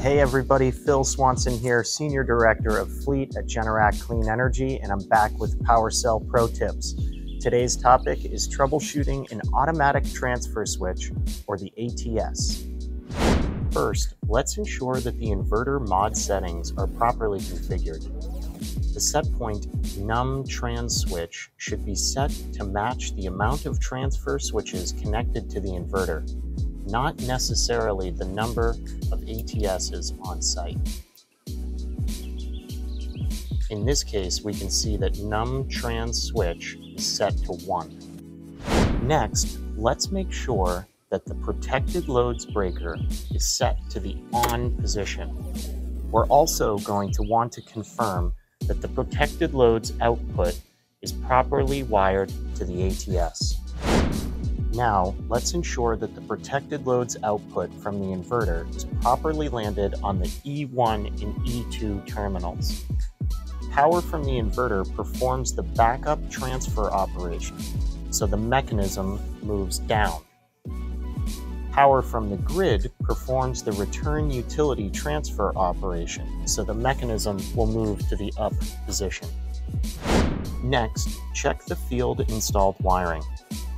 Hey everybody, Phil Swanson here, Senior Director of Fleet at Generac Clean Energy, and I'm back with PWRcell Pro Tips. Today's topic is troubleshooting an automatic transfer switch, or the ATS. First, let's ensure that the inverter mod settings are properly configured. The set point num trans switch should be set to match the amount of transfer switches connected to the inverter, not necessarily the number of ATSs on site. In this case, we can see that num trans switch is set to 1. Next, let's make sure that the protected loads breaker is set to the on position. We're also going to want to confirm that the protected loads output is properly wired to the ATS. Now, let's ensure that the protected loads output from the inverter is properly landed on the E1 and E2 terminals. Power from the inverter performs the backup transfer operation, so the mechanism moves down. Power from the grid performs the return utility transfer operation, so the mechanism will move to the up position. Next, check the field installed wiring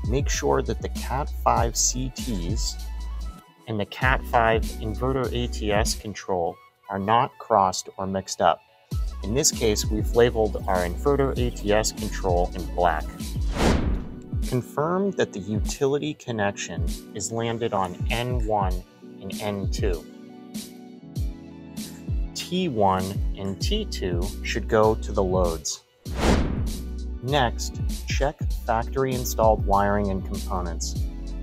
make sure that the Cat5 CTs and the Cat5 inverter ATS control are not crossed or mixed up. In this case, we've labeled our inverter ATS control in black. Confirm that the utility connection is landed on N1 and N2. T1 and T2 should go to the loads. Next, check factory installed wiring and components.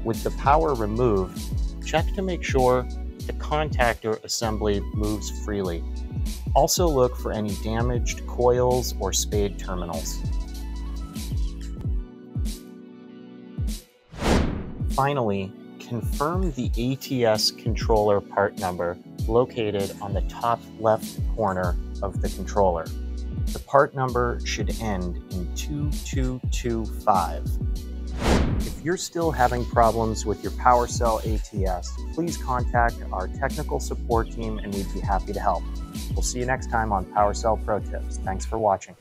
With the power removed, check to make sure the contactor assembly moves freely. Also look for any damaged coils or spade terminals. Finally, confirm the ATS controller part number located on the top left corner of the controller. The part number should end in 2225. If you're still having problems with your PWRcell ATS, please contact our technical support team and we'd be happy to help. We'll see you next time on PWRcell Pro Tips. Thanks for watching.